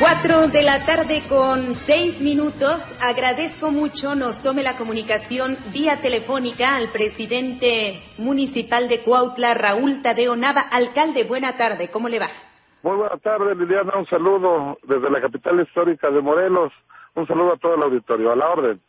Cuatro de la tarde con seis minutos. Agradezco mucho nos tome la comunicación vía telefónica al presidente municipal de Cuautla, Raúl Tadeo Nava. Alcalde, buena tarde. ¿Cómo le va? Muy buena tarde, Liliana. Un saludo desde la capital histórica de Morelos. Un saludo a todo el auditorio. A la orden.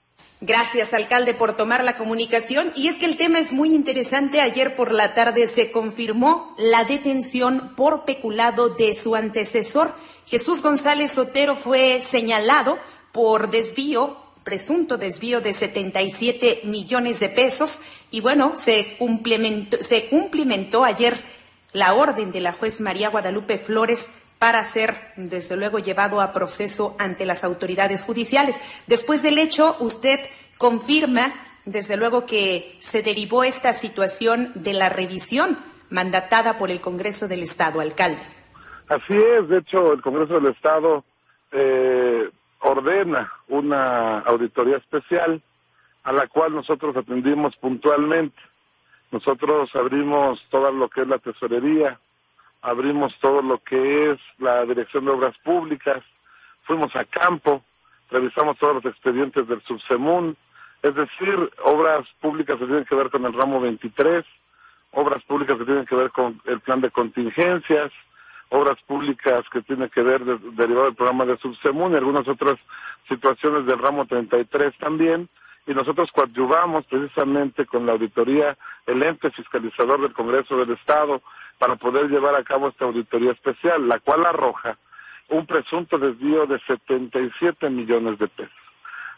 Gracias, alcalde, por tomar la comunicación. Y es que el tema es muy interesante. Ayer por la tarde se confirmó la detención por peculado de su antecesor. Jesús González Sotero fue señalado por desvío, presunto desvío de 77 millones de pesos. Y bueno, se cumplimentó, se cumplimentó ayer la orden de la juez María Guadalupe Flores para ser, desde luego, llevado a proceso ante las autoridades judiciales. Después del hecho, usted confirma, desde luego, que se derivó esta situación de la revisión mandatada por el Congreso del Estado, alcalde. Así es, de hecho, el Congreso del Estado eh, ordena una auditoría especial a la cual nosotros atendimos puntualmente. Nosotros abrimos todo lo que es la tesorería, abrimos todo lo que es la Dirección de Obras Públicas, fuimos a campo, revisamos todos los expedientes del Subsemun, es decir, obras públicas que tienen que ver con el ramo 23, obras públicas que tienen que ver con el plan de contingencias, obras públicas que tienen que ver derivado del programa de Subsemun y algunas otras situaciones del ramo 33 también, y nosotros coadyuvamos precisamente con la auditoría, el ente fiscalizador del Congreso del Estado, para poder llevar a cabo esta auditoría especial, la cual arroja un presunto desvío de 77 millones de pesos.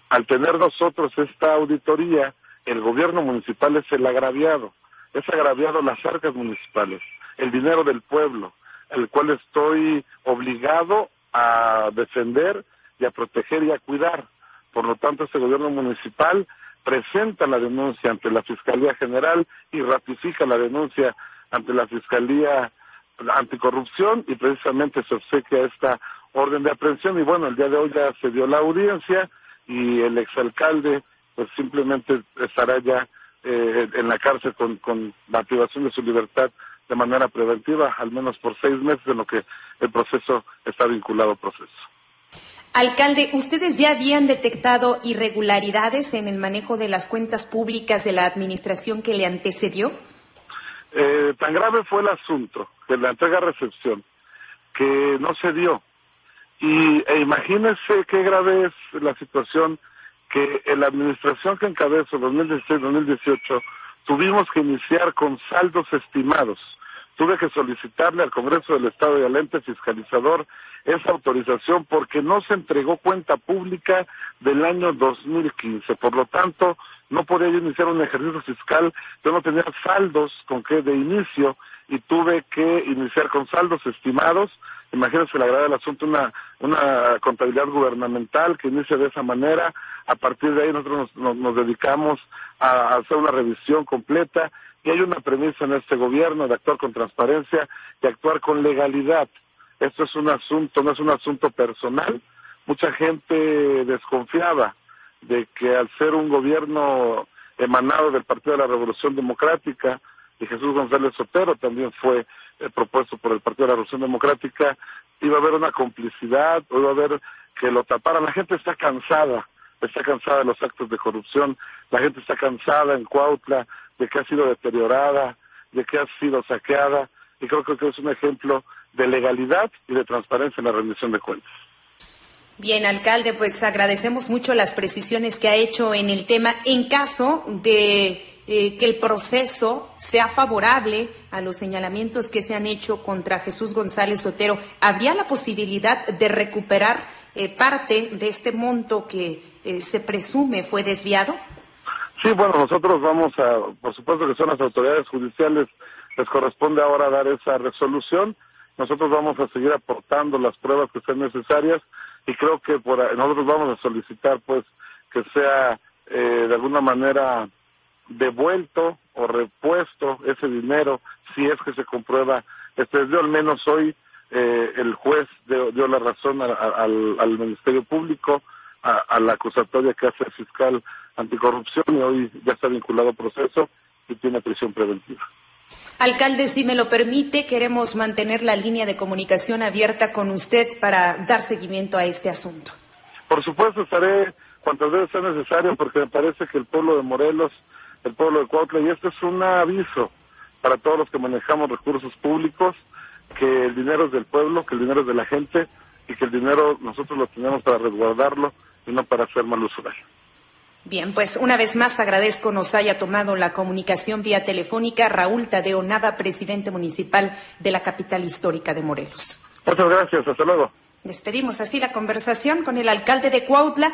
Al tener nosotros esta auditoría, el gobierno municipal es el agraviado, es agraviado las arcas municipales, el dinero del pueblo, el cual estoy obligado a defender y a proteger y a cuidar. Por lo tanto, este gobierno municipal presenta la denuncia ante la Fiscalía General y ratifica la denuncia ante la Fiscalía Anticorrupción y precisamente se obsequia esta orden de aprehensión. Y bueno, el día de hoy ya se dio la audiencia y el exalcalde pues simplemente estará ya eh, en la cárcel con, con la activación de su libertad de manera preventiva, al menos por seis meses en lo que el proceso está vinculado al proceso. Alcalde, ¿ustedes ya habían detectado irregularidades en el manejo de las cuentas públicas de la administración que le antecedió? Eh, tan grave fue el asunto de la entrega-recepción que no se dio. Y e imagínense qué grave es la situación que en la administración que encabezó 2016-2018 tuvimos que iniciar con saldos estimados tuve que solicitarle al Congreso del Estado y al ente fiscalizador esa autorización porque no se entregó cuenta pública del año 2015. Por lo tanto, no podía iniciar un ejercicio fiscal, yo no tenía saldos con qué de inicio y tuve que iniciar con saldos estimados. Imagínense la gravedad del asunto, una, una contabilidad gubernamental que inicia de esa manera. A partir de ahí nosotros nos, nos dedicamos a hacer una revisión completa y hay una premisa en este gobierno de actuar con transparencia y actuar con legalidad. Esto es un asunto, no es un asunto personal. Mucha gente desconfiaba de que al ser un gobierno emanado del Partido de la Revolución Democrática, y Jesús González Sotero también fue eh, propuesto por el Partido de la Revolución Democrática, iba a haber una complicidad, iba a haber que lo taparan. La gente está cansada, está cansada de los actos de corrupción, la gente está cansada en Cuautla de que ha sido deteriorada, de que ha sido saqueada, y creo que es un ejemplo de legalidad y de transparencia en la rendición de cuentas. Bien, alcalde, pues agradecemos mucho las precisiones que ha hecho en el tema. En caso de eh, que el proceso sea favorable a los señalamientos que se han hecho contra Jesús González Sotero, ¿habría la posibilidad de recuperar eh, parte de este monto que eh, se presume fue desviado? Sí, bueno, nosotros vamos a, por supuesto que son las autoridades judiciales, les corresponde ahora dar esa resolución. Nosotros vamos a seguir aportando las pruebas que sean necesarias y creo que por, nosotros vamos a solicitar, pues, que sea eh, de alguna manera devuelto o repuesto ese dinero si es que se comprueba este desvío. Al menos hoy eh, el juez dio, la razón al, al Ministerio Público a, la acusatoria que hace el fiscal anticorrupción y hoy ya está vinculado a proceso y tiene prisión preventiva. Alcalde, si me lo permite, queremos mantener la línea de comunicación abierta con usted para dar seguimiento a este asunto. Por supuesto, estaré cuantas veces sea necesario porque me parece que el pueblo de Morelos, el pueblo de Cuautla, y este es un aviso para todos los que manejamos recursos públicos, que el dinero es del pueblo, que el dinero es de la gente y que el dinero nosotros lo tenemos para resguardarlo y no para hacer mal uso de él. Bien, pues una vez más agradezco nos haya tomado la comunicación vía telefónica Raúl Tadeo Nava, presidente municipal de la capital histórica de Morelos. Muchas gracias, hasta luego. Despedimos así la conversación con el alcalde de Cuautla.